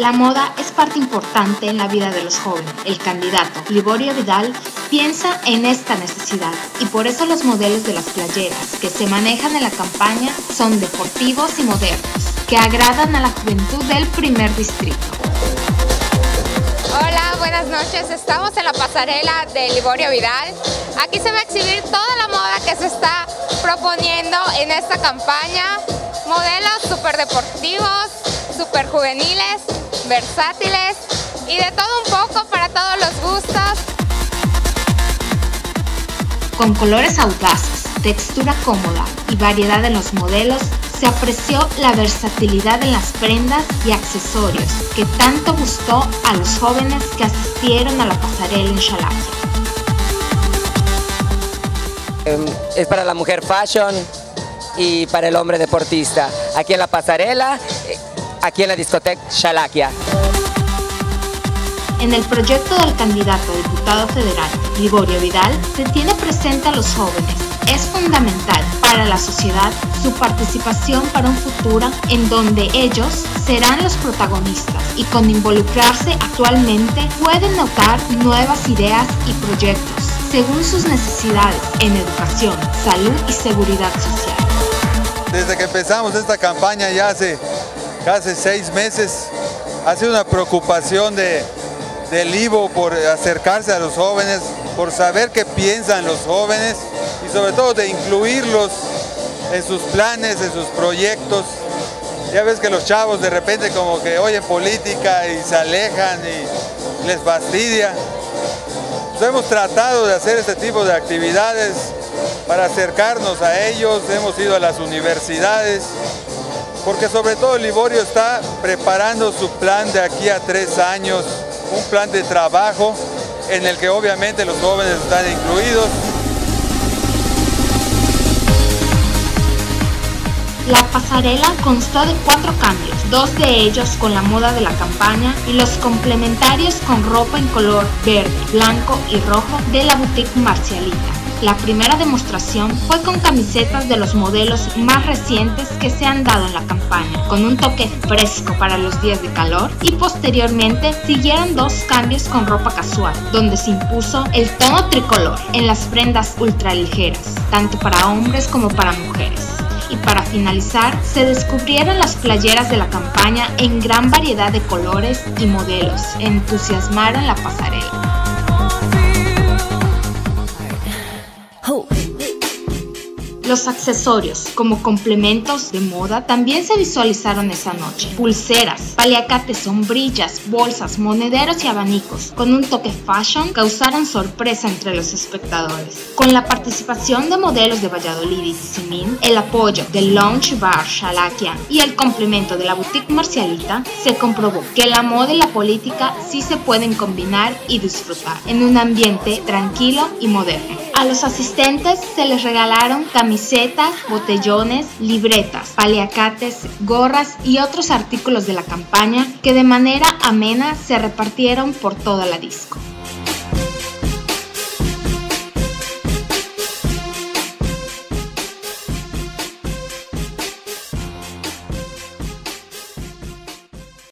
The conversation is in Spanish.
La moda es parte importante en la vida de los jóvenes. El candidato Liborio Vidal piensa en esta necesidad y por eso los modelos de las playeras que se manejan en la campaña son deportivos y modernos, que agradan a la juventud del primer distrito. Hola, buenas noches. Estamos en la pasarela de Liborio Vidal. Aquí se va a exhibir toda la moda que se está proponiendo en esta campaña. Modelos súper deportivos, súper juveniles, versátiles y de todo un poco para todos los gustos. Con colores audaces, textura cómoda y variedad en los modelos, se apreció la versatilidad en las prendas y accesorios que tanto gustó a los jóvenes que asistieron a la pasarela en Xalaquia. Em, es para la mujer fashion y para el hombre deportista. Aquí en la pasarela, eh, aquí en la discoteca Xalaquia. En el proyecto del candidato a diputado federal, Liborio Vidal, se tiene presente a los jóvenes. Es fundamental para la sociedad su participación para un futuro en donde ellos serán los protagonistas y con involucrarse actualmente pueden notar nuevas ideas y proyectos según sus necesidades en educación, salud y seguridad social. Desde que empezamos esta campaña ya hace casi seis meses, ha sido una preocupación de, del IVO por acercarse a los jóvenes, por saber qué piensan los jóvenes y sobre todo de incluirlos en sus planes, en sus proyectos. Ya ves que los chavos de repente como que oyen política y se alejan y les fastidia. hemos tratado de hacer este tipo de actividades para acercarnos a ellos, hemos ido a las universidades, porque sobre todo Liborio está preparando su plan de aquí a tres años, un plan de trabajo en el que obviamente los jóvenes están incluidos. La pasarela constó de cuatro cambios, dos de ellos con la moda de la campaña y los complementarios con ropa en color verde, blanco y rojo de la boutique Marcialita. La primera demostración fue con camisetas de los modelos más recientes que se han dado en la campaña, con un toque fresco para los días de calor y posteriormente siguieron dos cambios con ropa casual, donde se impuso el tono tricolor en las prendas ultraligeras, tanto para hombres como para mujeres y para finalizar se descubrieron las playeras de la campaña en gran variedad de colores y modelos, entusiasmaron la pasarela. Los accesorios, como complementos de moda, también se visualizaron esa noche. Pulseras, paliacates, sombrillas, bolsas, monederos y abanicos, con un toque fashion, causaron sorpresa entre los espectadores. Con la participación de modelos de Valladolid y Simín, el apoyo del Lounge Bar Shalakia y el complemento de la boutique Marcialita, se comprobó que la moda y la política sí se pueden combinar y disfrutar en un ambiente tranquilo y moderno. A los asistentes se les regalaron camisetas, botellones, libretas, paliacates, gorras y otros artículos de la campaña que de manera amena se repartieron por toda la disco.